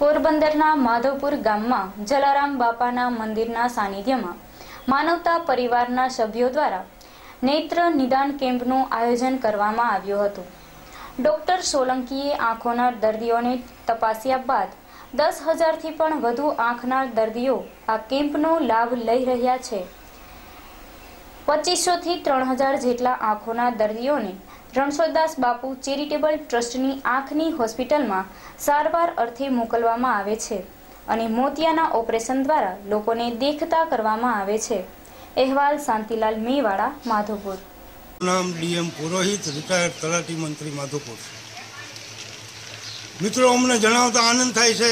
પોરબંદરના માધવપુર ગામમાં જલારામ બાપાના મંદિરના સાનિધ્યમાં માનવતા પરિવારના સભ્યો દ્વારા નેત્ર નિદાન કેમ્પનું આયોજન કરવામાં આવ્યું હતું. ડોક્ટર સોલંકીએ આંખોના દર્દીઓને તપાસ્યા બાદ દસ હજારથી પણ વધુ આંખના દર્દીઓ આ કેમ્પનો લાભ લઈ રહ્યા છે. પચીસોથી ત્રણ હજાર જેટલા આંખોના દર્દીઓને રણછોડદાસ બાપુ ચેરિટેબલ ટ્રસ્ટની આંખની હોસ્પિટલમાં સારવાર અર્થે મોકલવામાં આવે છે અને મોતિયાના ઓપરેશન દ્વારા લોકોને દેખતા કરવામાં આવે છે. અહેવાલ શાંતિલાલ મેવાડા માધોપુર નામ ડીએમ પુરોહિત રિટાયર્ડ તલાટી મંત્રી માધોપુર મિત્રો, અમને જણાવતા આનંદ થાય છે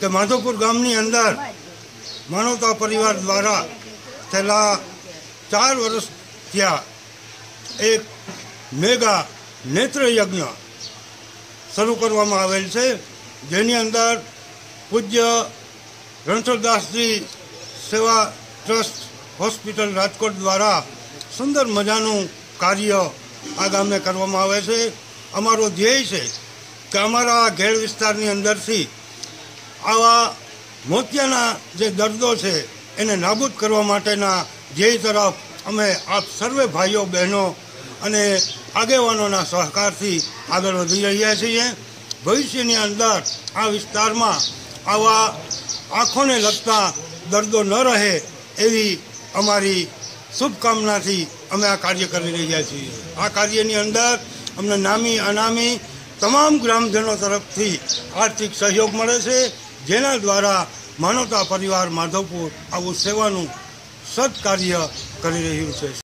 કે માધોપુર ગામની અંદર માનવતા પરિવાર દ્વારા છેલ્લા ચાર વર્ષ ત્યાં એક મેગા નેત્રયજ્ઞ શરૂ કરવામાં આવેલ છે, જેની અંદર પૂજ્ય રણછોડદાસજી સેવા ટ્રસ્ટ હોસ્પિટલ રાજકોટ દ્વારા સુંદર મજાનું કાર્ય આ ગામને કરવામાં આવે છે. અમારો ધ્યેય છે કે અમારા ઘેર વિસ્તારની અંદરથી આવા મોતિયાના જે દર્દો છે, એને નાબૂદ કરવા માટેના ધ્યેય તરફ અમે આપ સર્વે ભાઈઓ બહેનો અને આગેવાનોના સહકારથી આગળ વધી રહ્યા છીએ. ભવિષ્યની અંદર આ વિસ્તારમાં આવા આંખોને લગતા દર્દો ન રહે એવી અમારી શુભકામનાથી અમે આ કાર્ય કરી રહ્યા છીએ. આ કાર્યની અંદર અમને નામી અનામી તમામ ગ્રામજનો તરફથી આર્થિક સહયોગ મળે છે, જેના દ્વારા માનવતા પરિવાર માધવપુર આવું સેવાનું સત્કાર્ય કરી રહ્યું છે.